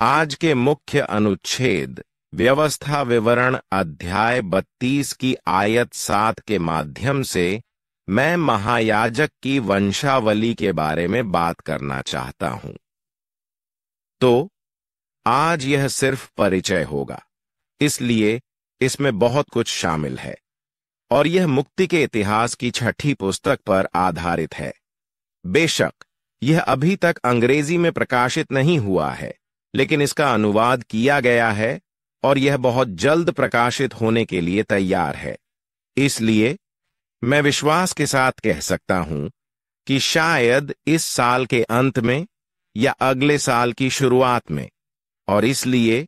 आज के मुख्य अनुच्छेद, व्यवस्था विवरण अध्याय बत्तीस की आयत सात के माध्यम से मैं महायाजक की वंशावली के बारे में बात करना चाहता हूँ। तो आज यह सिर्फ़ परिचय होगा, इसलिए इसमें बहुत कुछ शामिल है, और यह मुक्ति के इतिहास की छठी पुस्तक पर आधारित है। बेशक, यह अभी तक अंग्रेज़ी में प्रकाशित नहीं हुआ है। लेकिन इसका अनुवाद किया गया है और यह बहुत जल्द प्रकाशित होने के लिए तैयार है। इसलिए मैं विश्वास के साथ कह सकता हूँ कि शायद इस साल के अंत में या अगले साल की शुरुआत में, और इसलिए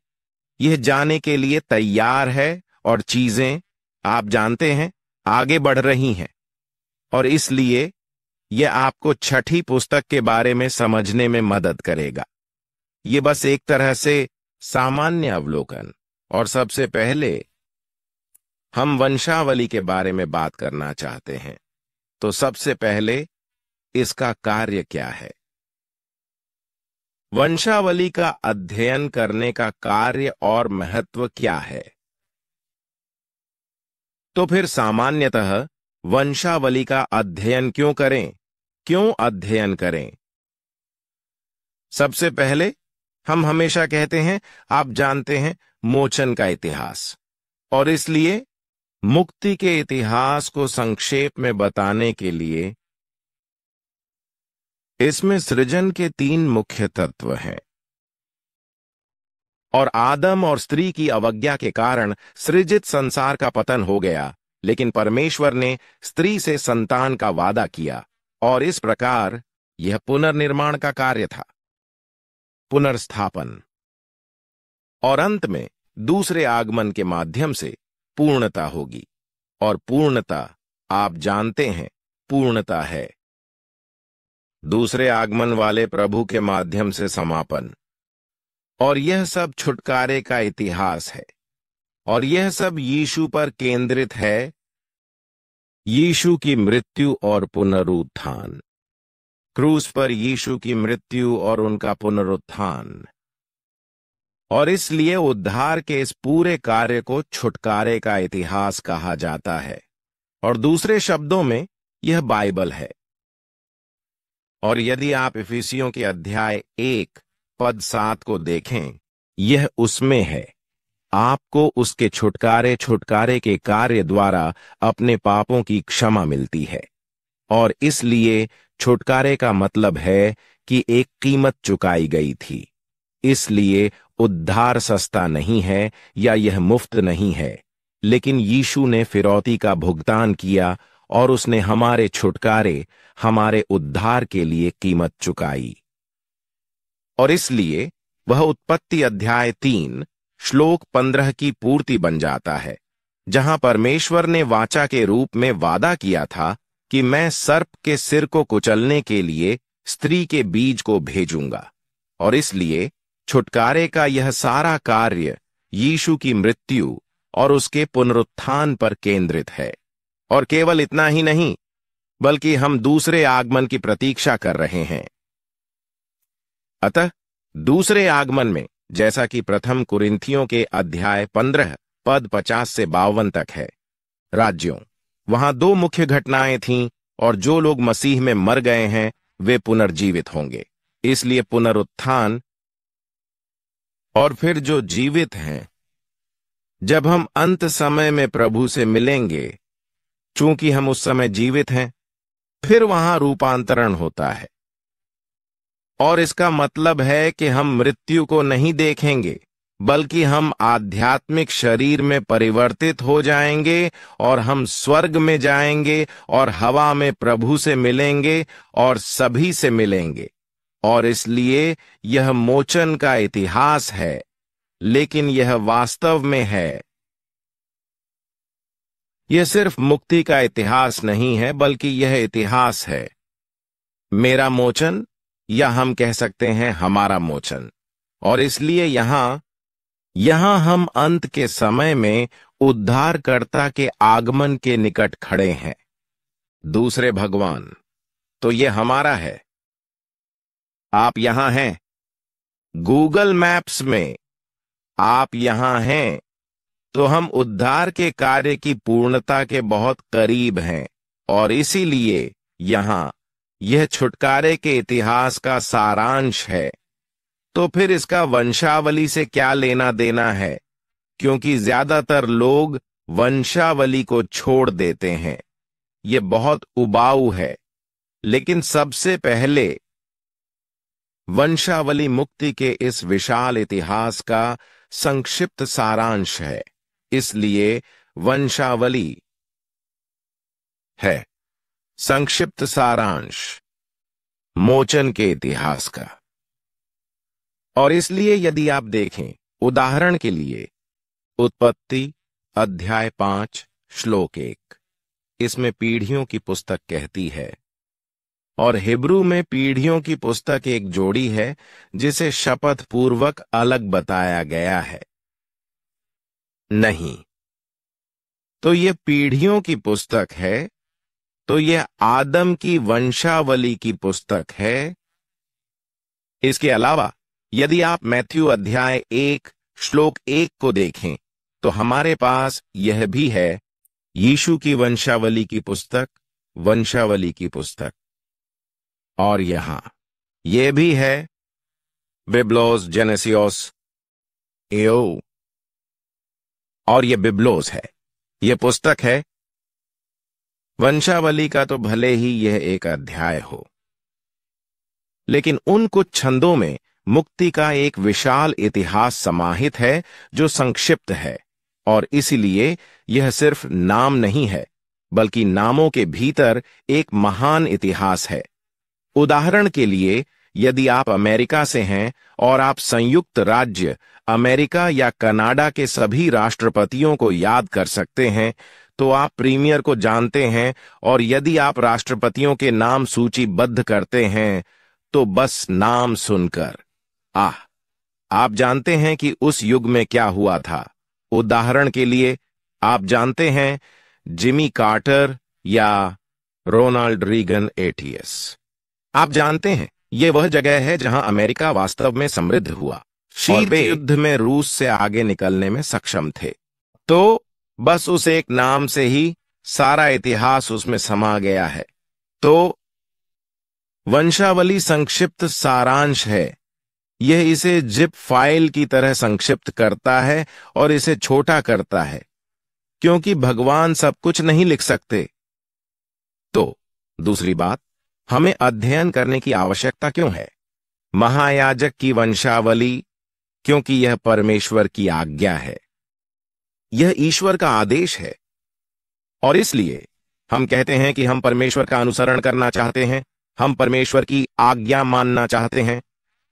यह जाने के लिए तैयार है और चीज़ें, आप जानते हैं, आगे बढ़ रही हैं। और इसलिए यह आपको छठी पुस्तक के बारे में समझने में मदद करेगा। यह बस एक तरह से सामान्य अवलोकन। और सबसे पहले, हम वंशावली के बारे में बात करना चाहते हैं। तो सबसे पहले, इसका कार्य क्या है? वंशावली का अध्ययन करने का कार्य और महत्व क्या है? तो फिर सामान्यतः, वंशावली का अध्ययन क्यों करें? क्यों अध्ययन करें? सबसे पहले हम हमेशा कहते हैं, आप जानते हैं, मोचन का इतिहास। और इसलिए, मुक्ति के इतिहास को संक्षेप में बताने के लिए, इसमें सृजन के तीन मुख्य तत्व हैं। और आदम और स्त्री की अवज्ञा के कारण सृजित संसार का पतन हो गया, लेकिन परमेश्वर ने स्त्री से संतान का वादा किया, और इस प्रकार यह पुनर्निर्माण का कार्य था। पुनर्स्थापन। और अंत में दूसरे आगमन के माध्यम से पूर्णता होगी। और पूर्णता, आप जानते हैं, पूर्णता है। दूसरे आगमन वाले प्रभु के माध्यम से समापन। और यह सब छुटकारे का इतिहास है। और यह सब यीशु पर केंद्रित है। यीशु की मृत्यु और पुनरुत्थान। क्रूस पर यीशु की मृत्यु और उनका पुनरुत्थान। और इसलिए उद्धार के इस पूरे कार्य को छुटकारे का इतिहास कहा जाता है। और दूसरे शब्दों में, यह बाइबल है। और यदि आप इफिसियों के अध्याय एक, पद सात को देखें, यह उसमें है। आपको उसके छुटकारे छुटकारे के कार्य द्वारा अपने पापों की क्षमा मिलती है। और इसलिए छुटकारे का मतलब है कि एक कीमत चुकाई गई थी। इसलिए उद्धार सस्ता नहीं है या यह मुफ़्त नहीं है। लेकिन यीशु ने फिरौती का भुगतान किया और उसने हमारे छुटकारे, हमारे उद्धार के लिए कीमत चुकाई। और इसलिए वह उत्पत्ति अध्याय तीन, श्लोक पंद्रह की पूर्ति बन जाता है, जहाँ परमेश्वर ने वाचा के रूप में वादा किया था कि मैं सर्प के सिर को कुचलने के लिए स्त्री के बीज को भेजूँगा। और इसलिए छुटकारे का यह सारा कार्य यीशु की मृत्यु और उसके पुनरुत्थान पर केंद्रित है। और केवल इतना ही नहीं, बल्कि हम दूसरे आगमन की प्रतीक्षा कर रहे हैं। अतः दूसरे आगमन में, जैसा कि प्रथम कुरिंथियों के अध्याय पंद्रह, पद पचास से बावन तक है, राज्यों वहाँ दो मुख्य घटनाएँ थीं और जो लोग मसीह में मर गए हैं, वे पुनर्जीवित होंगे। इसलिए पुनरुत्थान और फिर जो जीवित हैं, जब हम अंत समय में प्रभु से मिलेंगे, चूँकि हम उस समय जीवित हैं, फिर वहाँ रूपांतरण होता है। और इसका मतलब है कि हम मृत्यु को नहीं देखेंगे। बल्कि हम आध्यात्मिक शरीर में परिवर्तित हो जाएँगे और हम स्वर्ग में जाएँगे और हवा में प्रभु से मिलेंगे और सभी से मिलेंगे। और इसलिए यह मोचन का इतिहास है, लेकिन यह वास्तव में है। यह सिर्फ़ मुक्ति का इतिहास नहीं है, बल्कि यह इतिहास है। मेरा मोचन या हम कह सकते हैं हमारा मोचन। और इसलिए यहाँ यहाँ हम अंत के समय में उद्धारकर्ता के आगमन के निकट खड़े हैं। दूसरे भगवान तो ये हमारा है। आप यहाँ हैं। गूगल मैप्स में आप यहाँ हैं तो हम उद्धार के कार्य की पूर्णता के बहुत करीब हैं, और इसीलिए यहाँ यह छुटकारे के इतिहास का सारांश है। तो फिर इसका वंशावली से क्या लेना देना है? क्योंकि ज़्यादातर लोग वंशावली को छोड़ देते हैं। यह बहुत उबाऊ है। लेकिन सबसे पहले वंशावली मुक्ति के इस विशाल इतिहास का संक्षिप्त सारांश है। इसलिए वंशावली है। संक्षिप्त सारांश। मोचन के इतिहास का। और इसलिए यदि आप देखें, उदाहरण के लिए, उत्पत्ति, अध्याय पाँच, श्लोक एक। इसमें पीढ़ियों की पुस्तक कहती है। और हिब्रू में पीढ़ियों की पुस्तक एक जोड़ी है, जिसे शपथ पूर्वक अलग बताया गया है। नहीं। तो यह पीढ़ियों की पुस्तक है तो यह आदम की वंशावली की पुस्तक है। इसके अलावा यदि आप मैथ्यू अध्याय एक, श्लोक एक को देखें तो हमारे पास यह भी है। यीशु की वंशावली की पुस्तक, वंशावली की पुस्तक। और यहाँ यह भी है। बिब्लोस, जेनेसियोस, एओ। और यह बिब्लोस है। यह पुस्तक है। वंशावली का तो भले ही यह एक अध्याय हो। लेकिन उन कुछ छंदों में मुक्ति का एक विशाल इतिहास समाहित है, जो संक्षिप्त है। और इसीलिए यह सिर्फ़ नाम नहीं है, बल्कि नामों के भीतर एक महान इतिहास है। उदाहरण के लिए, यदि आप अमेरिका से हैं और आप संयुक्त राज्य, अमेरिका या कनाडा के सभी राष्ट्रपतियों को याद कर सकते हैं तो आप प्रीमियर को जानते हैं और यदि आप राष्ट्रपतियों के नाम सूचीबद्ध करते हैं तो बस नाम सुनकर। आह आप जानते हैं कि उस युग में क्या हुआ था। उदाहरण के लिए आप जानते हैं जिमी कार्टर या रोनाल्ड रीगन एटीएस। आप जानते हैं ये वह जगह है जहाँ अमेरिका वास्तव में समृद्ध हुआ शीत युद्ध में रूस से आगे निकलने में सक्षम थे। तो बस उस एक नाम से ही सारा इतिहास उसमें समा गया है। तो वंशावली संक्षिप्त सारांश है। यह इसे जिप फ़ाइल की तरह संक्षिप्त करता है और इसे छोटा करता है, क्योंकि भगवान सब कुछ नहीं लिख सकते। तो दूसरी बात, हमें अध्ययन करने की आवश्यकता क्यों है? महायाजक की वंशावली, क्योंकि यह परमेश्वर की आज्ञा है। यह ईश्वर का आदेश है, और इसलिए हम कहते हैं कि हम परमेश्वर का अनुसरण करना चाहते हैं, हम परमेश्वर की आज्ञा मानना चाहते हैं।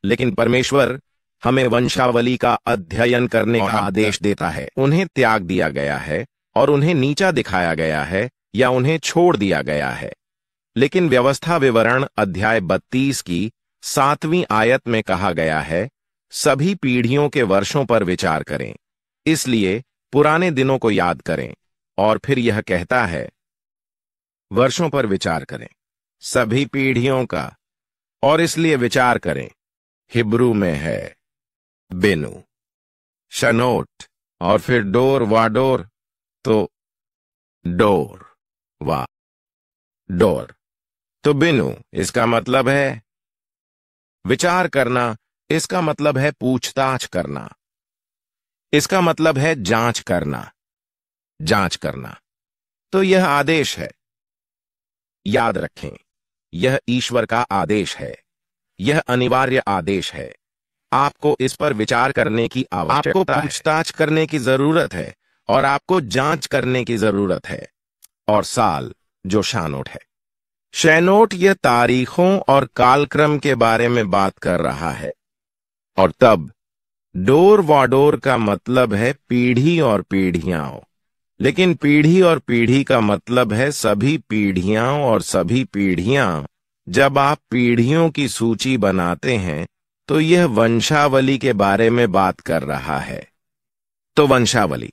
लेकिन परमेश्वर हमें वंशावली का अध्ययन करने का आदेश देता है। उन्हें त्याग दिया गया है और उन्हें नीचा दिखाया गया है या उन्हें छोड़ दिया गया है। लेकिन व्यवस्था विवरण अध्याय बत्तीस की सातवीं आयत में कहा गया है सभी पीढ़ियों के वर्षों पर विचार करें। इसलिए पुराने दिनों को याद करें और फिर यह कहता है वर्षों पर विचार करें। सभी पीढ़ियों का और इसलिए विचार करें। हिब्रू में है, बेनु। शनोट, और फिर डोर वाडोर तो डोर वा डोर। तो बिनु, इसका मतलब है विचार करना, इसका मतलब है पूछताछ करना। इसका मतलब है जाँच करना जाँच करना। तो यह आदेश है। याद रखें, यह ईश्वर का आदेश है। यह अनिवार्य आदेश है। आपको इस पर विचार करने की आवश्यकता आपको पूछताछ करने की ज़रूरत है और आपको जाँच करने की ज़रूरत है। और साल जो शानोट है। शैनोट यह तारीखों और कालक्रम के बारे में बात कर रहा है। और तब डोर वाडोर का मतलब है पीढ़ी और पीढ़ियाओं लेकिन पीढ़ी और पीढ़ी का मतलब है सभी पीढ़ियाँ और सभी पीढ़ियाँ। जब आप पीढ़ियों की सूची बनाते हैं तो यह वंशावली के बारे में बात कर रहा है। तो वंशावली।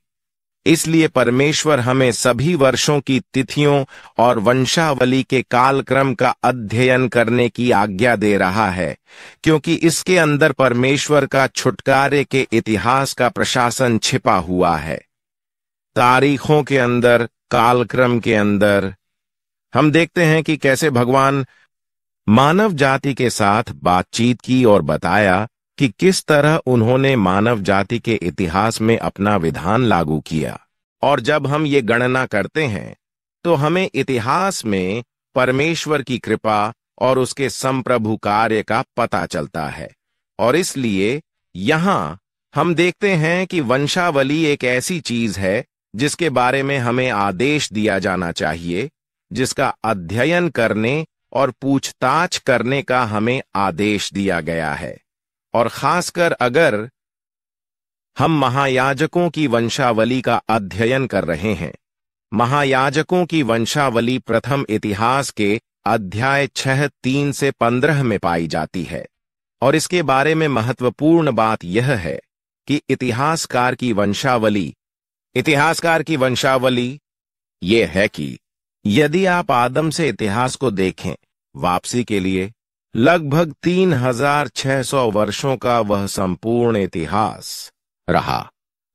इसलिए परमेश्वर हमें सभी वर्षों की तिथियों और वंशावली के कालक्रम का अध्ययन करने की आज्ञा दे रहा है, क्योंकि इसके अंदर परमेश्वर का छुटकारे के इतिहास का प्रशासन छिपा हुआ है। तारीखों के अंदर, कालक्रम के अंदर। हम देखते हैं कि कैसे भगवान मानव जाति के साथ बातचीत की और बताया कि किस तरह उन्होंने मानव जाति के इतिहास में अपना विधान लागू किया। और जब हम ये गणना करते हैं तो हमें इतिहास में परमेश्वर की कृपा और उसके संप्रभु कार्य का पता चलता है। और इसलिए यहाँ हम देखते हैं कि वंशावली एक ऐसी चीज़ है, जिसके बारे में हमें आदेश दिया जाना चाहिए, जिसका अध्ययन करने और पूछताछ करने का हमें आदेश दिया गया है। और खासकर अगर हम महायाजकों की वंशावली का अध्ययन कर रहे हैं। महायाजकों की वंशावली प्रथम इतिहास के अध्याय छह तीन से पंद्रह में पाई जाती है। और इसके बारे में महत्वपूर्ण बात यह है कि इतिहासकार की वंशावली, इतिहासकार की वंशावली यह है कि यदि आप आदम से इतिहास को देखें, वापसी के लिए, लगभग तीन हज़ार छह सौ वर्षों का वह संपूर्ण इतिहास रहा।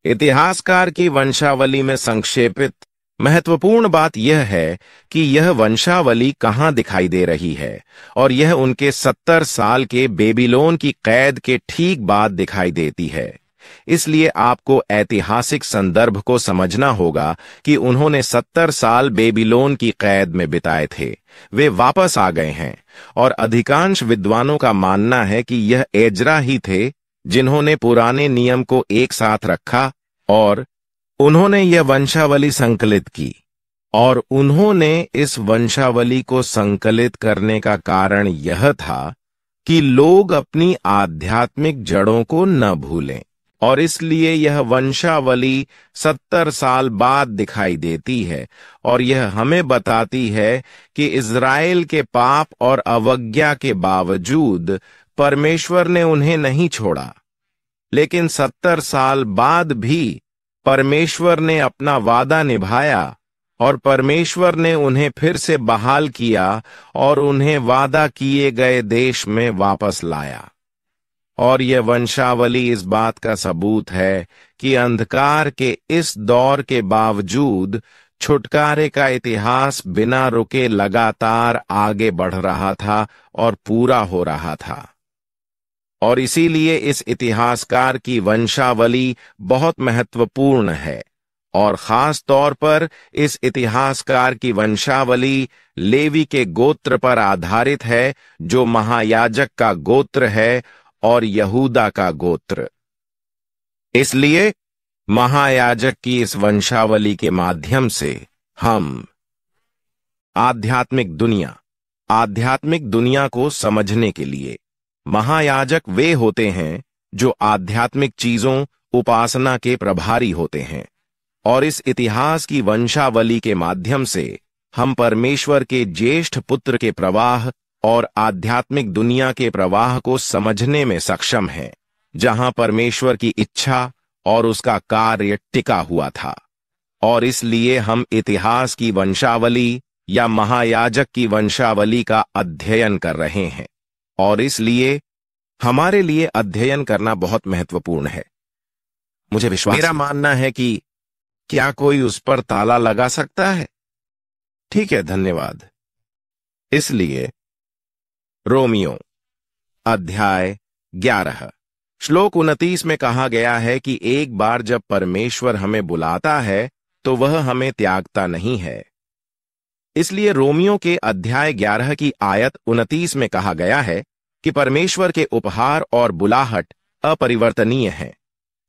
इतिहासकार की वंशावली में संक्षेपित, महत्वपूर्ण बात यह है कि यह वंशावली कहाँ दिखाई दे रही है, और यह उनके सत्तर साल के बेबीलोन की कैद के ठीक बाद दिखाई देती है। इसलिए आपको ऐतिहासिक संदर्भ को समझना होगा कि उन्होंने सत्तर साल बेबीलोन की कैद में बिताए थे। वे वापस आ गए हैं। और अधिकांश विद्वानों का मानना है कि यह एजरा ही थे जिन्होंने पुराने नियम को एक साथ रखा और उन्होंने यह वंशावली संकलित की और उन्होंने इस वंशावली को संकलित करने का कारण यह था कि लोग अपनी आध्यात्मिक जड़ों को न भूलें। और इसलिए यह वंशावली सत्तर साल बाद दिखाई देती है। और यह हमें बताती है कि इज़राइल के पाप और अवज्ञा के बावजूद परमेश्वर ने उन्हें नहीं छोड़ा। लेकिन सत्तर साल बाद भी परमेश्वर ने अपना वादा निभाया और परमेश्वर ने उन्हें फिर से बहाल किया और उन्हें वादा किए गए देश में वापस लाया। और यह वंशावली इस बात का सबूत है कि अंधकार के इस दौर के बावजूद छुटकारे का इतिहास बिना रुके लगातार आगे बढ़ रहा था और पूरा हो रहा था। और इसीलिए इस इतिहासकार की वंशावली बहुत महत्वपूर्ण है और खास तौर पर इस इतिहासकार की वंशावली लेवी के गोत्र पर आधारित है, जो महायाजक का गोत्र है और यहूदा का गोत्र। इसलिए महायाजक की इस वंशावली के माध्यम से हम आध्यात्मिक दुनिया आध्यात्मिक दुनिया को समझने के लिए महायाजक वे होते हैं जो आध्यात्मिक चीज़ों, उपासना के प्रभारी होते हैं और इस इतिहास की वंशावली के माध्यम से हम परमेश्वर के ज्येष्ठ पुत्र के प्रवाह और आध्यात्मिक दुनिया के प्रवाह को समझने में सक्षम है जहाँ परमेश्वर की इच्छा और उसका कार्य टिका हुआ था। और इसलिए हम इतिहास की वंशावली या महायाजक की वंशावली का अध्ययन कर रहे हैं। और इसलिए हमारे लिए अध्ययन करना बहुत महत्वपूर्ण है। मुझे विश्वास मेरा मानना है कि क्या कोई उस पर ताला लगा सकता है? ठीक है धन्यवाद। इसलिए रोमियो, अध्याय ग्यारह। श्लोक उनतीस में कहा गया है कि एक बार जब परमेश्वर हमें बुलाता है तो वह हमें त्यागता नहीं है। इसलिए रोमियो के अध्याय ग्यारह की आयत उनतीस में कहा गया है कि परमेश्वर के उपहार और बुलाहट अपरिवर्तनीय है,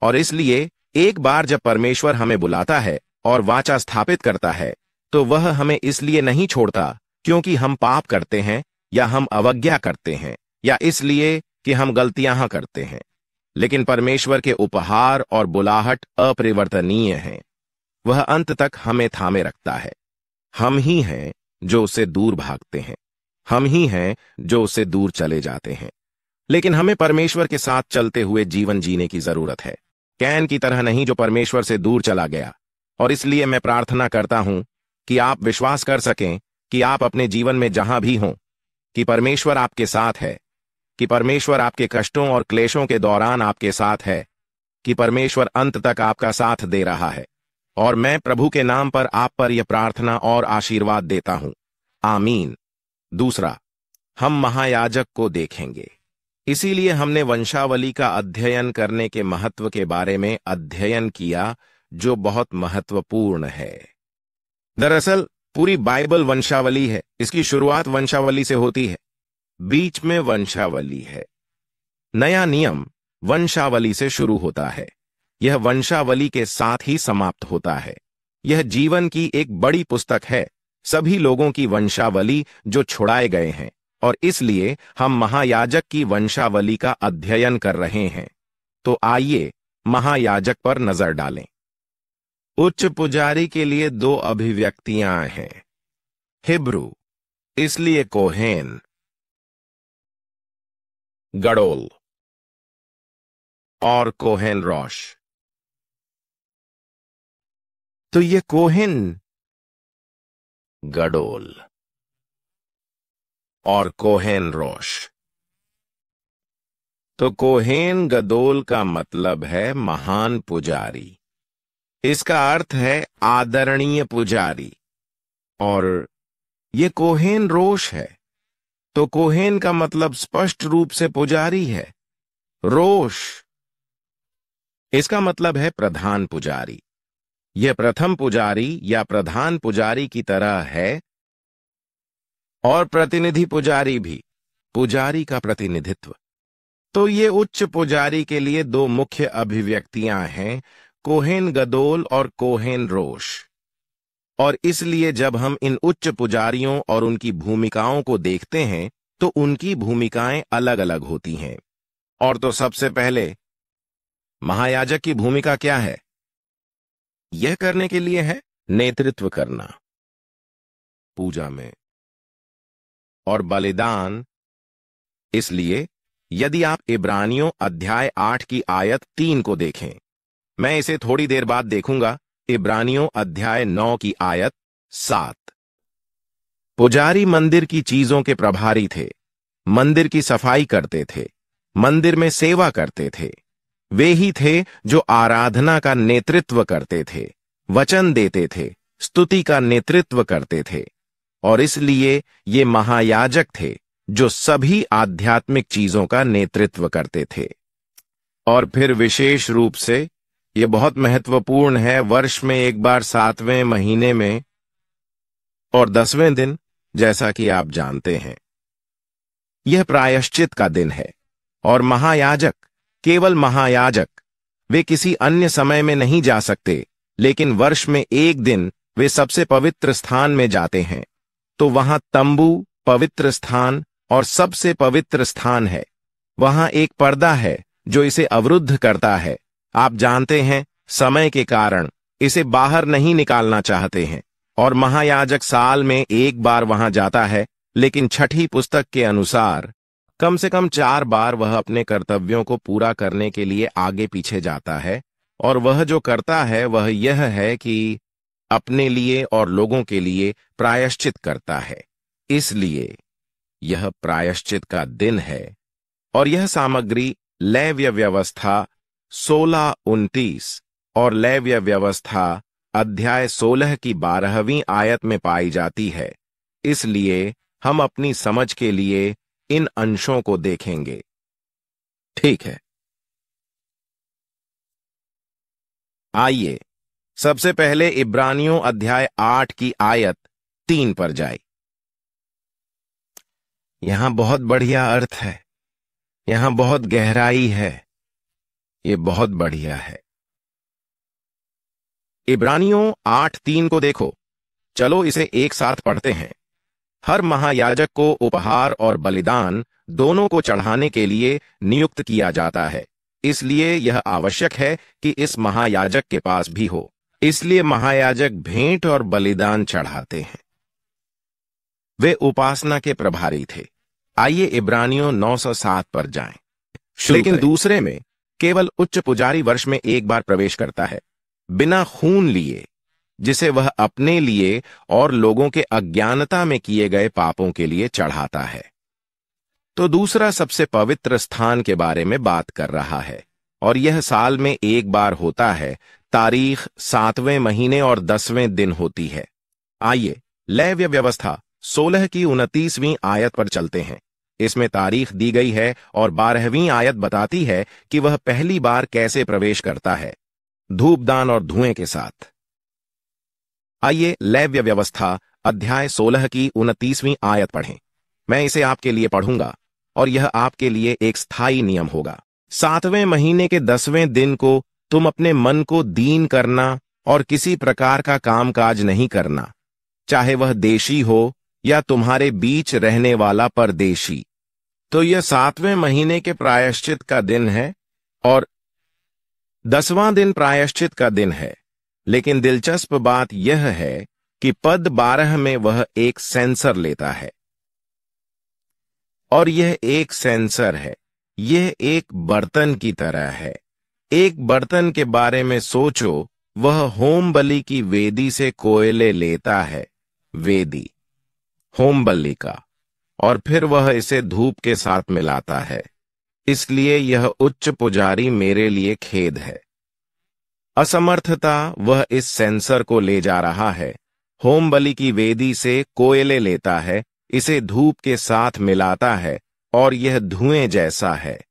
और इसलिए एक बार जब परमेश्वर हमें बुलाता है और वाचा स्थापित करता है तो वह हमें इसलिए नहीं छोड़ता क्योंकि हम पाप करते हैं या हम अवज्ञा करते हैं, या इसलिए कि हम गलतियाँ करते हैं। लेकिन परमेश्वर के उपहार और बुलाहट अपरिवर्तनीय हैं। वह अंत तक हमें थामे रखता है। हम ही हैं जो उसे दूर भागते हैं। हम ही हैं जो उसे दूर चले जाते हैं। लेकिन हमें परमेश्वर के साथ चलते हुए जीवन जीने की ज़रूरत है। कैन की तरह नहीं जो परमेश्वर से दूर चला गया। और इसलिए मैं प्रार्थना करता हूँ कि आप विश्वास कर सकें कि आप अपने जीवन में जहाँ भी हों कि परमेश्वर आपके साथ है, कि परमेश्वर आपके कष्टों और क्लेशों के दौरान आपके साथ है, कि परमेश्वर अंत तक आपका साथ दे रहा है। और मैं प्रभु के नाम पर आप पर यह प्रार्थना और आशीर्वाद देता हूँ। आमीन। दूसरा, हम महायाजक को देखेंगे। इसीलिए हमने वंशावली का अध्ययन करने के महत्व के बारे में अध्ययन किया, जो बहुत महत्वपूर्ण है। दरअसल पूरी बाइबल वंशावली है। इसकी शुरुआत वंशावली से होती है। बीच में वंशावली है। नया नियम वंशावली से शुरू होता है। यह वंशावली के साथ ही समाप्त होता है। यह जीवन की एक बड़ी पुस्तक है। सभी लोगों की वंशावली जो छुड़ाए गए हैं और इसलिए हम महायाजक की वंशावली का अध्ययन कर रहे हैं। तो आइए महायाजक पर नज़र डालें। उच्च पुजारी के लिए दो अभिव्यक्तियाँ हैं। हिब्रू, इसलिए कोहेन। गडोल, और कोहेन रोश। तो ये कोहेन, गडोल, और कोहेन रोश। तो कोहेन गदोल का मतलब है महान पुजारी। इसका अर्थ है आदरणीय पुजारी। और ये कोहेन रोश है। तो कोहेन का मतलब स्पष्ट रूप से पुजारी है। रोश इसका मतलब है प्रधान पुजारी। यह प्रथम पुजारी या प्रधान पुजारी की तरह है। और प्रतिनिधि पुजारी भी। पुजारी का प्रतिनिधित्व। तो ये उच्च पुजारी के लिए दो मुख्य अभिव्यक्तियाँ हैं। कोहेन गदोल और कोहेन रोश। और इसलिए जब हम इन उच्च पुजारियों और उनकी भूमिकाओं को देखते हैं तो उनकी भूमिकाएँ अलग अलग होती हैं। और तो सबसे पहले, महायाजक की भूमिका क्या है? यह करने के लिए है, नेतृत्व करना। पूजा में। और बलिदान। इसलिए, यदि आप इब्रानियों अध्याय आठ की आयत तीन को देखें। मैं इसे थोड़ी देर बाद देखूँगा। इब्रानियों अध्याय नौ की आयत सात। पुजारी मंदिर की चीज़ों के प्रभारी थे। मंदिर की सफ़ाई करते थे। मंदिर में सेवा करते थे। वे ही थे जो आराधना का नेतृत्व करते थे। वचन देते थे। स्तुति का नेतृत्व करते थे। और इसलिए ये महायाजक थे, जो सभी आध्यात्मिक चीज़ों का नेतृत्व करते थे। और फिर विशेष रूप से ये बहुत महत्वपूर्ण है वर्ष में एक बार सातवें महीने में और दसवें दिन, जैसा कि आप जानते हैं। यह प्रायश्चित का दिन है, और महायाजक, केवल महायाजक, वे किसी अन्य समय में नहीं जा सकते, लेकिन वर्ष में एक दिन वे सबसे पवित्र स्थान में जाते हैं। तो वहाँ तंबू, पवित्र स्थान, और सबसे पवित्र स्थान है। वहाँ एक पर्दा है, जो इसे अवरुद्ध करता है। आप जानते हैं, समय के कारण, इसे बाहर नहीं निकालना चाहते हैं। और महायाजक साल में एक बार वहाँ जाता है, लेकिन छठी पुस्तक के अनुसार, कम से कम चार बार वह अपने कर्तव्यों को पूरा करने के लिए आगे पीछे जाता है, और वह जो करता है, वह यह है कि, अपने लिए और लोगों के लिए प्रायश्चित करता है। इसलिए, यह प्रायश्चित का दिन है। और यह सामग्री लैव्य व्यवस्था सोलह, उनतीस और लैव्य व्यवस्था, अध्याय सोलह की बारहवीं आयत में पाई जाती है। इसलिए, हम अपनी समझ के लिए इन अंशों को देखेंगे। ठीक है। आइए, सबसे पहले इब्रानियों अध्याय आठ की आयत तीन पर जाए। यहाँ बहुत बढ़िया अर्थ है। यहाँ बहुत गहराई है। ये बहुत बढ़िया है। इब्रानियों आठ तीन को देखो। चलो इसे एक साथ पढ़ते हैं। हर महायाजक को उपहार और बलिदान दोनों को चढ़ाने के लिए नियुक्त किया जाता है। इसलिए यह आवश्यक है कि इस महायाजक के पास भी हो। इसलिए महायाजक भेंट और बलिदान चढ़ाते हैं। वे उपासना के प्रभारी थे। आइए इब्रानियों 907 पर जाएँ। लेकिन दूसरे में केवल उच्च पुजारी वर्ष में एक बार प्रवेश करता है। बिना खून लिए, जिसे वह अपने लिए और लोगों के अज्ञानता में किए गए पापों के लिए चढ़ाता है। तो दूसरा सबसे पवित्र स्थान के बारे में बात कर रहा है, और यह साल में एक बार होता है, तारीख सातवें महीने और दसवें दिन होती है। आइए लैव्य व्यवस्था, सोलह की उनतीसवीं आयत पर चलते हैं। इसमें तारीख दी गई है और बारहवीं आयत बताती है कि वह पहली बार कैसे प्रवेश करता है, धूपदान और धुएँ के साथ। आइए लैव्य व्यवस्था, अध्याय सोलह की उनतीसवीं आयत पढ़ें। मैं इसे आपके लिए पढ़ूँगा और यह आपके लिए एक स्थायी नियम होगा। सातवें महीने के दसवें दिन को तुम अपने मन को दीन करना और किसी प्रकार का कामकाज नहीं करना, चाहे वह देशी हो या तुम्हारे बीच रहने वाला परदेशी। तो यह सातवें महीने के प्रायश्चित का दिन है, और दसवां दिन प्रायश्चित का दिन है। लेकिन दिलचस्प बात यह है कि पद बारह में वह एक सेंसर लेता है। और यह एक सेंसर है। यह एक बर्तन की तरह है। एक बर्तन के बारे में सोचो, वह होम बलि की वेदी से कोयले लेता है, वेदी। होम बलि का, और फिर वह इसे धूप के साथ मिलाता है। इसलिए यह उच्च पुजारी मेरे लिए खेद है। असमर्थता वह इस सेंसर को ले जा रहा है। होम बलि की वेदी से कोयले लेता है, इसे धूप के साथ मिलाता है, और यह धुएँ जैसा है।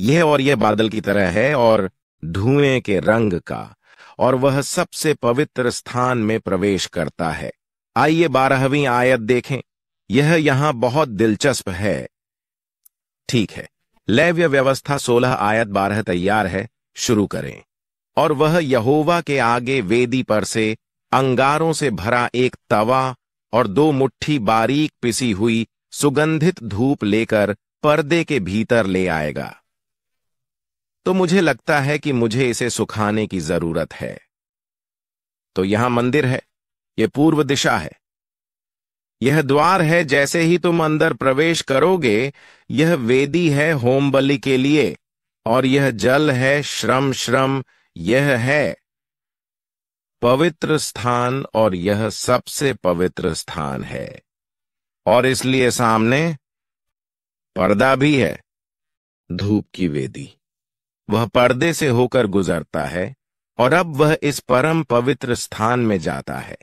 यह और यह बादल की तरह है, और धुएँ के रंग का, और वह सबसे पवित्र स्थान में प्रवेश करता है। आइए बारहवीं आयत देखें। यह यहाँ बहुत दिलचस्प है। ठीक है। लैव्य व्यवस्था सोलह आयत बारह तैयार है। शुरू करें। और वह यहोवा के आगे वेदी पर से अंगारों से भरा एक तवा और दो मुट्ठी बारीक पिसी हुई सुगंधित धूप लेकर पर्दे के भीतर ले आएगा। तो मुझे लगता है कि मुझे इसे सुखाने की ज़रूरत है। तो यहाँ मंदिर है। यह पूर्व दिशा है। यह द्वार है जैसे ही तुम अंदर प्रवेश करोगे, यह वेदी है होम बलि के लिए, और यह जल है श्रम श्रम, यह है पवित्र स्थान और यह सबसे पवित्र स्थान है। और इसलिए सामने पर्दा भी है, धूप की वेदी। वह पर्दे से होकर गुजरता है, और अब वह इस परम पवित्र स्थान में जाता है।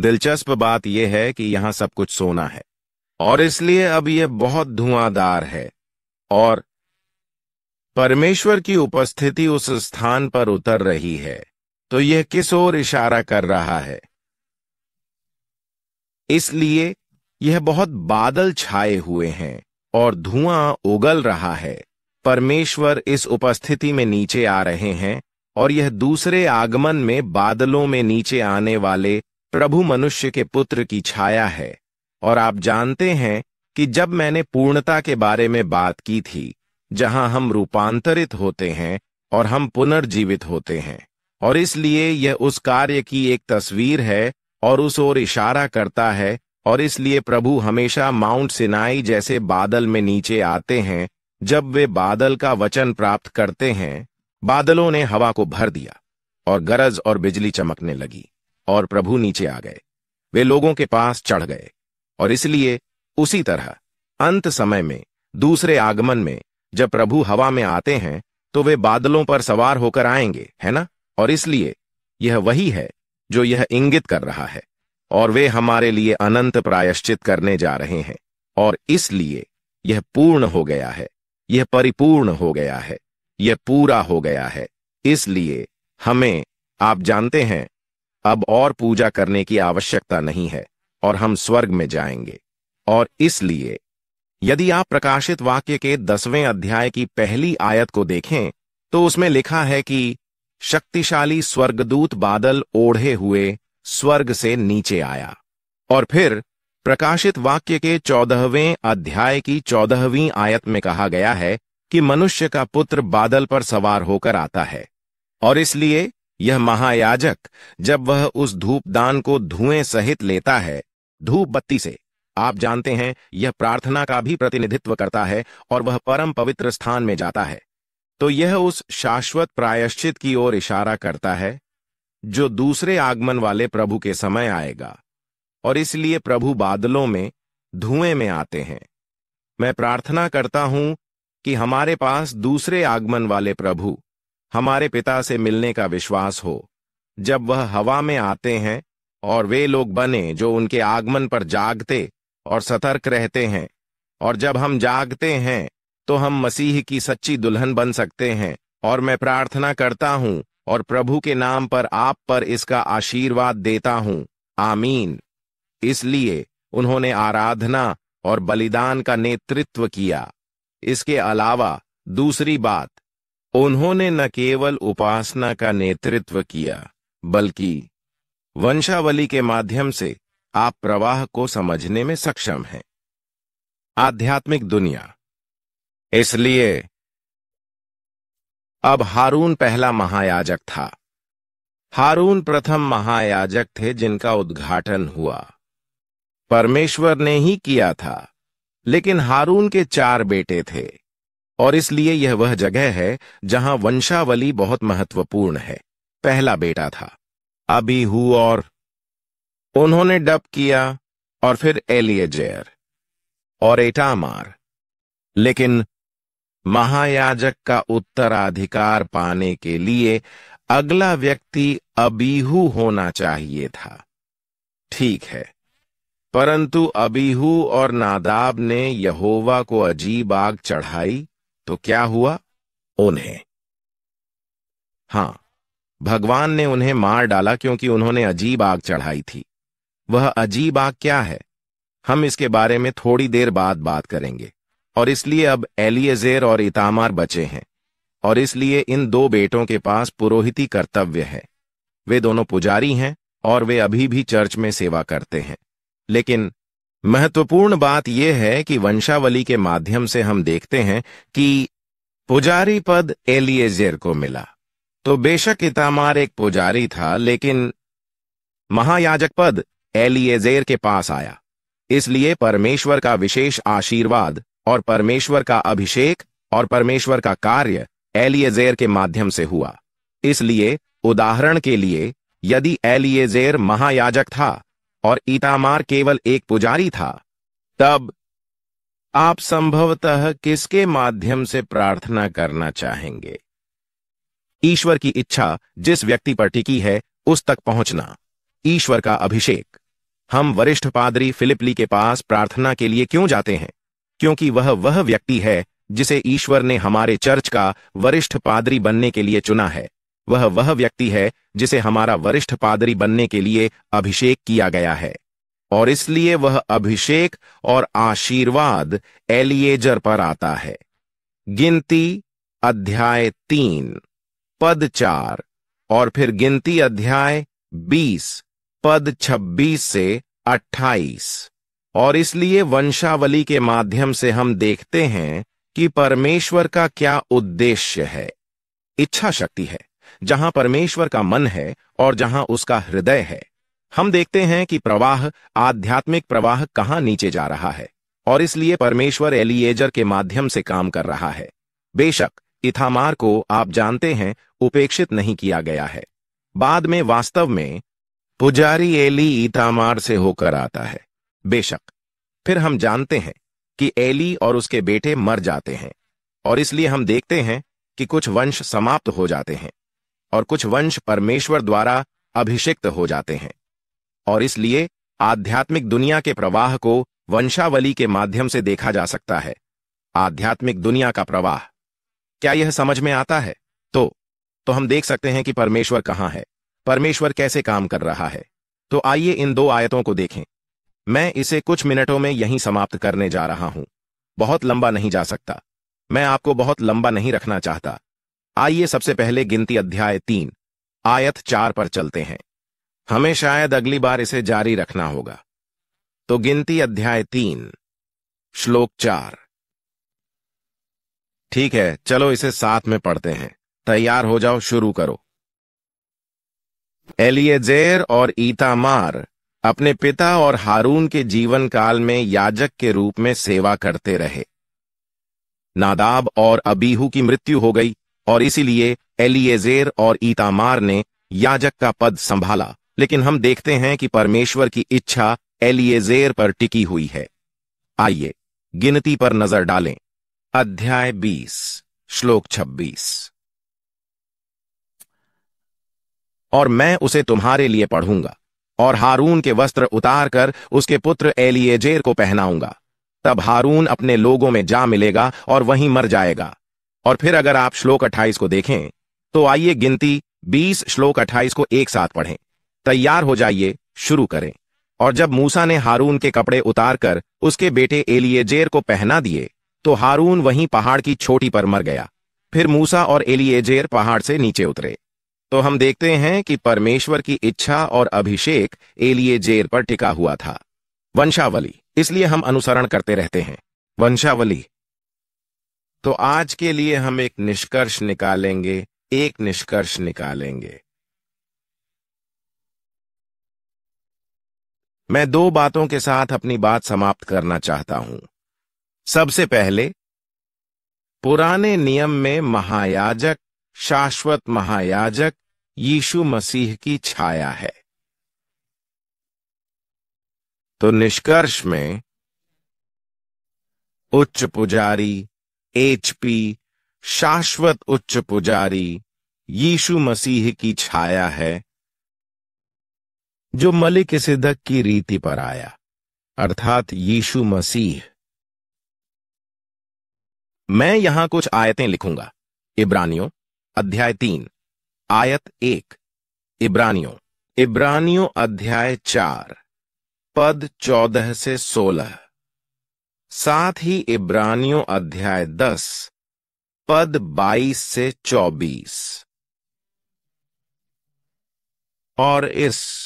दिलचस्प बात यह है कि यहाँ सब कुछ सोना है। और इसलिए अब यह बहुत धुआंधार है। और परमेश्वर की उपस्थिति उस स्थान पर उतर रही है। तो यह किस ओर इशारा कर रहा है? इसलिए यह बहुत बादल छाए हुए हैं और धुआँ उगल रहा है। परमेश्वर इस उपस्थिति में नीचे आ रहे हैं और यह दूसरे आगमन में बादलों में नीचे आने वाले प्रभु मनुष्य के पुत्र की छाया है। और आप जानते हैं कि जब मैंने पूर्णता के बारे में बात की थी, जहाँ हम रूपांतरित होते हैं और हम पुनर्जीवित होते हैं, और इसलिए यह उस कार्य की एक तस्वीर है और उस ओर इशारा करता है, और इसलिए प्रभु हमेशा माउंट सिनाई जैसे बादल में नीचे आते हैं, जब वे बादल का वचन प्राप्त करते हैं, बादलों ने हवा को भर दिया, और गरज और बिजली चमकने लगी। और प्रभु नीचे आ गए। वे लोगों के पास चढ़ गए और इसलिए उसी तरह अंत समय में, दूसरे आगमन में, जब प्रभु हवा में आते हैं तो वे बादलों पर सवार होकर आएँगे, है ना? और इसलिए यह वही है जो यह इंगित कर रहा है। और वे हमारे लिए अनंत प्रायश्चित करने जा रहे हैं और इसलिए यह पूर्ण हो गया है। यह परिपूर्ण हो गया है। यह पूरा हो गया है। इसलिए हमें, आप जानते हैं अब और पूजा करने की आवश्यकता नहीं है, और हम स्वर्ग में जाएँगे। और इसलिए, यदि आप प्रकाशित वाक्य के दसवें अध्याय की पहली आयत को देखें तो उसमें लिखा है कि, शक्तिशाली स्वर्गदूत बादल ओढ़े हुए स्वर्ग से नीचे आया। और फिर, प्रकाशित वाक्य के चौदहवें अध्याय की चौदहवीं आयत में कहा गया है कि मनुष्य का पुत्र बादल पर सवार होकर आता है। और इसलिए यह महायाजक जब वह उस धूपदान को धुएँ सहित लेता है धूप बत्ती से। आप जानते हैं, यह प्रार्थना का भी प्रतिनिधित्व करता है और वह परम पवित्र स्थान में जाता है। तो यह उस शाश्वत प्रायश्चित की ओर इशारा करता है, जो दूसरे आगमन वाले प्रभु के समय आएगा, और इसलिए प्रभु बादलों में, धुएँ में आते हैं। मैं प्रार्थना करता हूँ कि हमारे पास दूसरे आगमन वाले प्रभु हमारे पिता से मिलने का विश्वास हो। जब वह हवा में आते हैं, और वे लोग बने जो उनके आगमन पर जागते और सतर्क रहते हैं, और जब हम जागते हैं तो हम मसीह की सच्ची दुल्हन बन सकते हैं, और मैं प्रार्थना करता हूँ, और प्रभु के नाम पर आप पर इसका आशीर्वाद देता हूँ। आमीन। इसलिए उन्होंने आराधना और बलिदान का नेतृत्व किया। इसके अलावा दूसरी बात उन्होंने न केवल उपासना का नेतृत्व किया, बल्कि वंशावली के माध्यम से आप प्रवाह को समझने में सक्षम हैं। आध्यात्मिक दुनिया। इसलिए अब हारून पहला महायाजक था। हारून प्रथम महायाजक थे जिनका उद्घाटन हुआ। परमेश्वर ने ही किया था, लेकिन हारून के चार बेटे थे। और इसलिए यह वह जगह है जहाँ वंशावली बहुत महत्वपूर्ण है। पहला बेटा था अभी हु और उन्होंने डब किया और फिर एलियजेर और एटामार। लेकिन महायाजक का उत्तराधिकार पाने के लिए अगला व्यक्ति अबीहू होना चाहिए था। ठीक है, परंतु अबीहू और नादाब ने यहोवा को अजीब आग चढ़ाई तो क्या हुआ? उन्हें। हाँ, भगवान ने उन्हें मार डाला क्योंकि उन्होंने अजीब आग चढ़ाई थी। वह अजीब आग क्या है? हम इसके बारे में थोड़ी देर बाद बात करेंगे। और इसलिए अब एलियजेर और इतामार बचे हैं। और इसलिए इन दो बेटों के पास पुरोहिती कर्तव्य है। वे दोनों पुजारी हैं और वे अभी भी चर्च में सेवा करते हैं। लेकिन महत्वपूर्ण बात यह है कि वंशावली के माध्यम से हम देखते हैं कि पुजारी पद एलियजेर को मिला। तो बेशक इतामार एक पुजारी था, लेकिन महायाजक पद एलियजेर के पास आया। इसलिए परमेश्वर का विशेष आशीर्वाद और परमेश्वर का अभिषेक और परमेश्वर का कार्य एलियजेर के माध्यम से हुआ। इसलिए उदाहरण के लिए, यदि एलियजेर महायाजक था और ईतामार केवल एक पुजारी था। तब आप संभवतः किसके माध्यम से प्रार्थना करना चाहेंगे? ईश्वर की इच्छा जिस व्यक्ति पर टिकी है, उस तक पहुँचना। ईश्वर का अभिषेक। हम वरिष्ठ पादरी फिलिपली के पास प्रार्थना के लिए क्यों जाते हैं? क्योंकि वह वह व्यक्ति है जिसे ईश्वर ने हमारे चर्च का वरिष्ठ पादरी बनने के लिए चुना है। वह वह व्यक्ति है जिसे हमारा वरिष्ठ पादरी बनने के लिए अभिषेक किया गया है। और इसलिए वह अभिषेक और आशीर्वाद एलिएजर पर आता है। गिनती अध्याय तीन, पद चार और फिर गिनती अध्याय बीस, पद छब्बीस से अट्ठाईस। और इसलिए वंशावली के माध्यम से हम देखते हैं कि परमेश्वर का क्या उद्देश्य है। इच्छा शक्ति है। जहाँ परमेश्वर का मन है और जहाँ उसका हृदय है। हम देखते हैं कि प्रवाह, आध्यात्मिक प्रवाह कहाँ नीचे जा रहा है, और इसलिए परमेश्वर एलिएजर के माध्यम से काम कर रहा है। बेशक, इथामार को आप जानते हैं, उपेक्षित नहीं किया गया है। बाद में वास्तव में, पुजारी एली इतामार से होकर आता है। बेशक, फिर हम जानते हैं कि एली और उसके बेटे मर जाते हैं, और इसलिए हम देखते हैं कि कुछ वंश समाप्त हो जाते हैं। और कुछ वंश परमेश्वर द्वारा अभिषिक्त हो जाते हैं। और इसलिए आध्यात्मिक दुनिया के प्रवाह को वंशावली के माध्यम से देखा जा सकता है। आध्यात्मिक दुनिया का प्रवाह। क्या यह समझ में आता है? तो तो हम देख सकते हैं कि परमेश्वर कहाँ है। परमेश्वर कैसे काम कर रहा है। तो आइए इन दो आयतों को देखें। मैं इसे कुछ मिनटों में यहीं समाप्त करने जा रहा हूँ। बहुत लंबा नहीं जा सकता। मैं आपको बहुत लंबा नहीं रखना चाहता। आइए सबसे पहले गिनती अध्याय तीन, आयत चार पर चलते हैं। हमें शायद अगली बार इसे जारी रखना होगा। तो गिनती अध्याय तीन, श्लोक चार। ठीक है, चलो इसे साथ में पढ़ते हैं। तैयार हो जाओ, शुरू करो। एलियजेर और ईतामार अपने पिता और हारून के जीवन काल में याजक के रूप में सेवा करते रहे। नादाब और अबीहू की मृत्यु हो गई। और इसीलिए एलिएजेर और ईतामार ने याजक का पद संभाला। लेकिन हम देखते हैं कि परमेश्वर की इच्छा एलिएजेर पर टिकी हुई है। आइए, गिनती पर नज़र डालें। अध्याय 20 श्लोक 26 और मैं उसे तुम्हारे लिए पढ़ूँगा, और हारून के वस्त्र उतारकर उसके पुत्र एलिएजेर को पहनाऊँगा। तब हारून अपने लोगों में जा मिलेगा और वहीं मर जाएगा। और फिर अगर आप श्लोक 28 को देखें तो आइए गिनती 20 श्लोक 28 को एक साथ पढ़ें। तैयार हो जाइए, शुरू करें। और जब मूसा ने हारून के कपड़े उतारकर उसके बेटे एलिएजेर को पहना दिए तो हारून वहीं पहाड़ की छोटी पर मर गया। फिर मूसा और एलिएजेर पहाड़ से नीचे उतरे। तो हम देखते हैं कि परमेश्वर की इच्छा और अभिषेक एलिएजेर पर टिका हुआ था। वंशावली, इसलिए हम अनुसरण करते रहते हैं। वंशावली तो आज के लिए हम एक निष्कर्ष निकालेंगे, एक निष्कर्ष निकालेंगे। मैं दो बातों के साथ अपनी बात समाप्त करना चाहता हूँ। सबसे पहले, पुराने नियम में महायाजक, शाश्वत महायाजक यीशु मसीह की छाया है। तो निष्कर्ष में, उच्च पुजारी एचपी, शाश्वत उच्च पुजारी, यीशु मसीह की छाया है, जो मलिक सिद्धक की रीति पर आया, अर्थात यीशु मसीह। मैं यहाँ कुछ आयतें लिखूँगा। इब्रानियों, अध्याय तीन, आयत एक। इब्रानियों इब्रानियों अध्याय चार, पद चौदह से सोलह। साथ ही इब्रानियों अध्याय दस, पद बाईस से चौबीस। और इस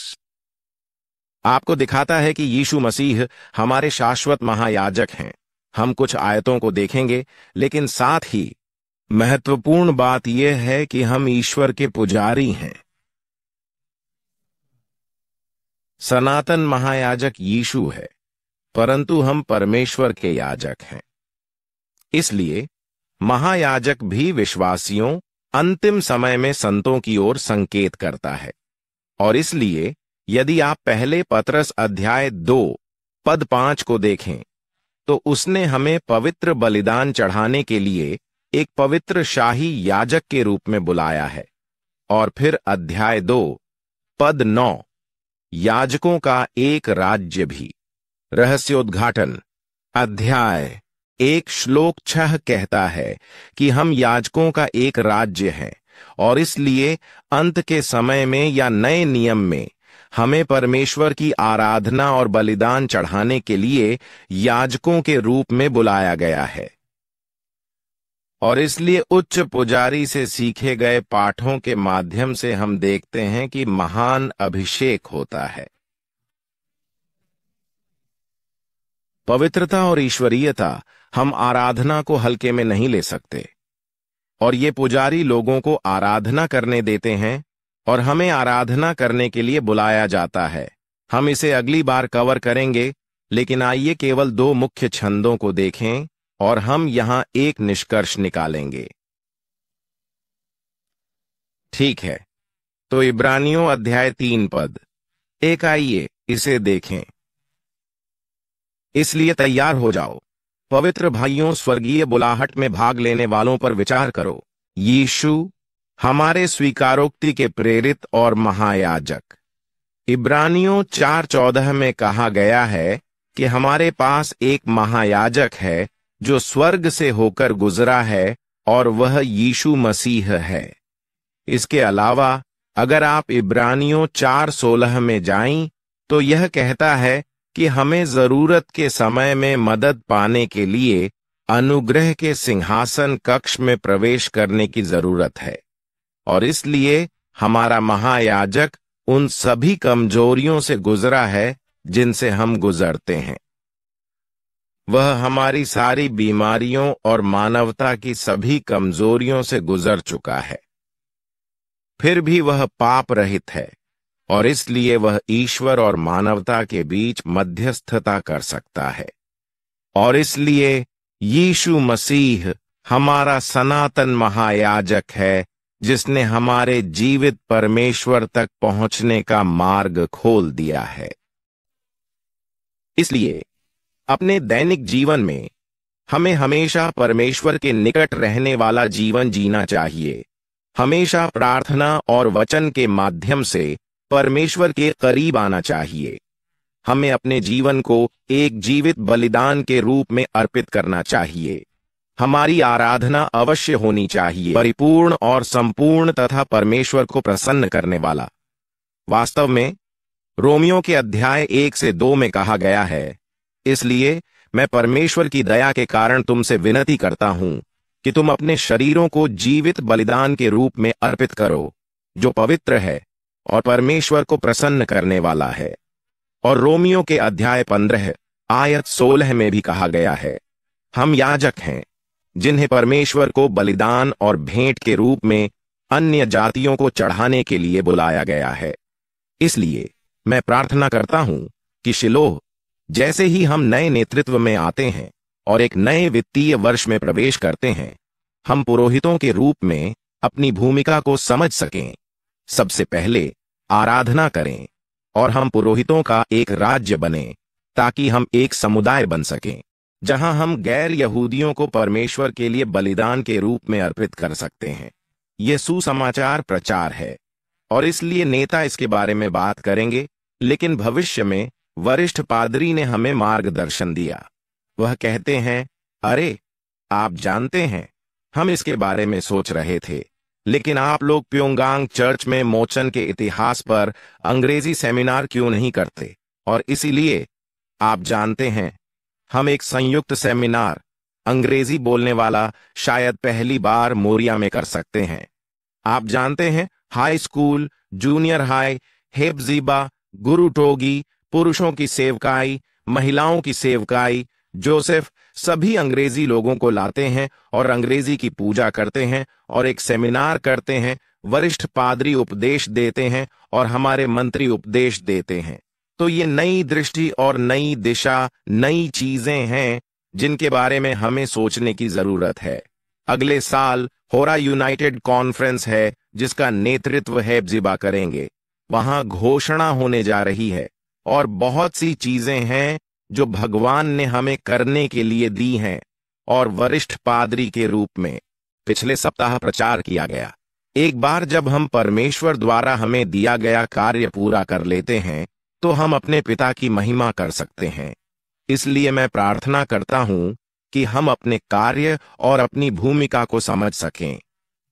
आपको दिखाता है कि यीशु मसीह हमारे शाश्वत महायाजक हैं। हम कुछ आयतों को देखेंगे, लेकिन साथ ही महत्वपूर्ण बात यह है कि हम ईश्वर के पुजारी हैं। सनातन महायाजक यीशु है। परंतु हम परमेश्वर के याजक हैं। इसलिए, महायाजक भी विश्वासियों, अंतिम समय में संतों की ओर संकेत करता है। और इसलिए, यदि आप पहले पत्रस अध्याय दो, पद पाँच को देखें तो उसने हमें पवित्र बलिदान चढ़ाने के लिए एक पवित्र शाही याजक के रूप में बुलाया है। और फिर अध्याय दो, पद नौ, याजकों का एक राज्य भी। रहस्योद्घाटन। अध्याय। एक श्लोक छह कहता है कि हम याजकों का एक राज्य हैं, और इसलिए अंत के समय में या नए नियम में हमें परमेश्वर की आराधना और बलिदान चढ़ाने के लिए याजकों के रूप में बुलाया गया है। और इसलिए उच्च पुजारी से सीखे गए पाठों के माध्यम से हम देखते हैं कि महान अभिषेक होता है। पवित्रता और ईश्वरीयता हम आराधना को हल्के में नहीं ले सकते। और ये पुजारी लोगों को आराधना करने देते हैं और हमें आराधना करने के लिए बुलाया जाता है। हम इसे अगली बार कवर करेंगे, लेकिन आइए केवल दो मुख्य छंदों को देखें और हम यहाँ एक निष्कर्ष निकालेंगे। ठीक है तो इब्रानियों अध्याय तीन पद। एक आइए, इसे देखें। इसलिए तैयार हो जाओ। पवित्र भाइयों स्वर्गीय बुलाहट में भाग लेने वालों पर विचार करो। यीशु हमारे स्वीकारोक्ति के प्रेरित और महायाजक। इब्रानियों चार चौदह में कहा गया है कि हमारे पास एक महायाजक है जो स्वर्ग से होकर गुजरा है और वह यीशु मसीह है। इसके अलावा अगर आप इब्रानियों चार सोलह में जाएँ, तो यह कहता है कि हमें ज़रूरत के समय में मदद पाने के लिए अनुग्रह के सिंहासन कक्ष में प्रवेश करने की ज़रूरत है। और इसलिए हमारा महायाजक उन सभी कमजोरियों से गुजरा है जिनसे हम गुजरते हैं। वह हमारी सारी बीमारियों और मानवता की सभी कमजोरियों से गुजर चुका है। फिर भी वह पाप रहित है। और इसलिए वह ईश्वर और मानवता के बीच मध्यस्थता कर सकता है। और इसलिए यीशु मसीह हमारा सनातन महायाजक है, जिसने हमारे जीवित परमेश्वर तक पहुँचने का मार्ग खोल दिया है। इसलिए अपने दैनिक जीवन में हमें हमेशा परमेश्वर के निकट रहने वाला जीवन जीना चाहिए। हमेशा प्रार्थना और वचन के माध्यम से परमेश्वर के करीब आना चाहिए। हमें अपने जीवन को एक जीवित बलिदान के रूप में अर्पित करना चाहिए। हमारी आराधना अवश्य होनी चाहिए। परिपूर्ण और संपूर्ण तथा परमेश्वर को प्रसन्न करने वाला। वास्तव में, रोमियो के अध्याय एक से दो में कहा गया है, इसलिए मैं परमेश्वर की दया के कारण तुमसे विनती करता हूँ कि तुम अपने शरीरों को जीवित बलिदान के रूप में अर्पित करो, जो पवित्र है। और परमेश्वर को प्रसन्न करने वाला है। और रोमियो के अध्याय पंद्रह, आयत सोलह में भी कहा गया है, हम याजक हैं, जिन्हें परमेश्वर को बलिदान और भेंट के रूप में अन्य जातियों को चढ़ाने के लिए बुलाया गया है। इसलिए मैं प्रार्थना करता हूँ कि शिलोह, जैसे ही हम नए नेतृत्व में आते हैं और एक नए वित्तीय वर्ष में प्रवेश करते हैं, हम पुरोहितों के रूप में अपनी भूमिका को समझ सकें। सबसे पहले आराधना करें और हम पुरोहितों का एक राज्य बने, ताकि हम एक समुदाय बन सकें, जहाँ हम गैर यहूदियों को परमेश्वर के लिए बलिदान के रूप में अर्पित कर सकते हैं। यह सुसमाचार प्रचार है, और इसलिए नेता इसके बारे में बात करेंगे, लेकिन भविष्य में वरिष्ठ पादरी ने हमें मार्गदर्शन दिया। वह कहते हैं, अरे, आप जानते हैं, हम इसके बारे में सोच रहे थे लेकिन आप लोग प्योंगांग चर्च में मोचन के इतिहास पर अंग्रेज़ी सेमिनार क्यों नहीं करते? और इसीलिए, आप जानते हैं, हम एक संयुक्त सेमिनार, अंग्रेज़ी बोलने वाला, शायद पहली बार मोरिया में कर सकते हैं। आप जानते हैं, high school, junior high, Hephzibah, गुरु टोगी, पुरुषों की सेवकाई, महिलाओं की सेवकाई, जोसेफ सभी अंग्रेज़ी लोगों को लाते हैं और अंग्रेज़ी की पूजा करते हैं और एक सेमिनार करते हैं, वरिष्ठ पादरी उपदेश देते हैं और हमारे मंत्री उपदेश देते हैं। तो ये नई दृष्टि और नई दिशा, नई चीज़ें हैं जिनके बारे में हमें सोचने की ज़रूरत है। अगले साल होरा यूनाइटेड कॉन्फ्रेंस है, जिसका नेतृत्व हेबजिबा करेंगे। वहाँ घोषणा होने जा रही है और बहुत सी चीज़ें हैं जो भगवान ने हमें करने के लिए दी हैं और वरिष्ठ पादरी के रूप में पिछले सप्ताह प्रचार किया गया। एक बार जब हम परमेश्वर द्वारा हमें दिया गया कार्य पूरा कर लेते हैं तो हम अपने पिता की महिमा कर सकते हैं। इसलिए मैं प्रार्थना करता हूँ कि हम अपने कार्य और अपनी भूमिका को समझ सकें।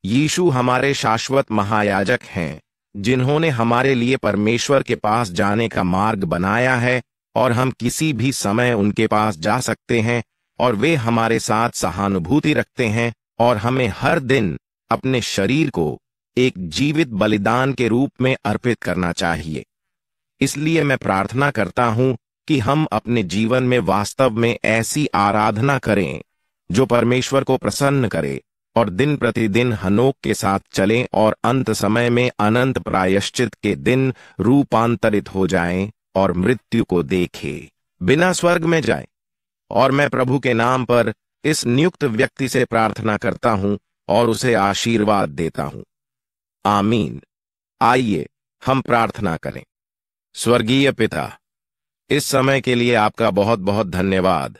यीशु हमारे शाश्वत महायाजक हैं, जिन्होंने हमारे लिए परमेश्वर के पास जाने का मार्ग बनाया है और हम किसी भी समय उनके पास जा सकते हैं, और वे हमारे साथ सहानुभूति रखते हैं, और हमें हर दिन अपने शरीर को एक जीवित बलिदान के रूप में अर्पित करना चाहिए। इसलिए मैं प्रार्थना करता हूँ कि हम अपने जीवन में वास्तव में ऐसी आराधना करें, जो परमेश्वर को प्रसन्न करे, और दिन प्रतिदिन हनोक के साथ चलें और अंत समय में अनंत प्रायश्चित के दिन रूपांतरित हो जाएँ। और मृत्यु को देखे, बिना स्वर्ग में जाए। और मैं प्रभु के नाम पर इस नियुक्त व्यक्ति से प्रार्थना करता हूँ और उसे आशीर्वाद देता हूँ। आमीन। आइए, हम प्रार्थना करें। स्वर्गीय पिता, इस समय के लिए आपका बहुत बहुत धन्यवाद,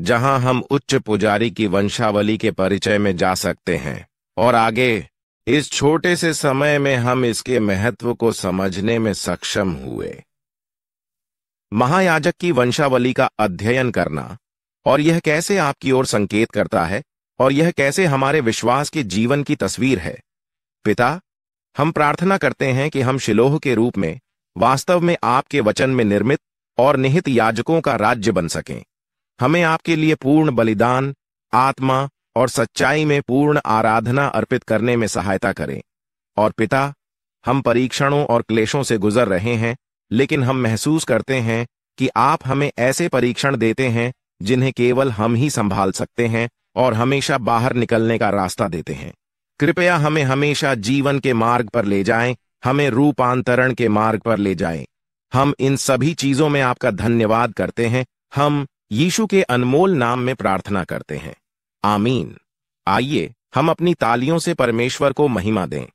जहाँ हम उच्च पुजारी की वंशावली के परिचय में जा सकते हैं। और आगे, इस छोटे से समय में हम इसके महत्व को समझने में सक्षम हुए। महायाजक की वंशावली का अध्ययन करना। और यह कैसे आपकी ओर संकेत करता है, और यह कैसे हमारे विश्वास के जीवन की तस्वीर है। पिता, हम प्रार्थना करते हैं कि हम शिलोह के रूप में, वास्तव में आपके वचन में निर्मित और निहित याजकों का राज्य बन सकें। हमें आपके लिए पूर्ण बलिदान, आत्मा और सच्चाई में पूर्ण आराधना अर्पित करने में सहायता करें। और पिता, हम परीक्षणों और क्लेशों से गुजर रहे हैं लेकिन हम महसूस करते हैं कि आप हमें ऐसे परीक्षण देते हैं जिन्हें केवल हम ही संभाल सकते हैं और हमेशा बाहर निकलने का रास्ता देते हैं। कृपया हमें हमेशा जीवन के मार्ग पर ले जाएँ, हमें रूपांतरण के मार्ग पर ले जाएँ। हम इन सभी चीज़ों में आपका धन्यवाद करते हैं हम यीशु के अनमोल नाम में प्रार्थना करते हैं। आमीन। आइए हम अपनी तालियों से परमेश्वर को महिमा दें।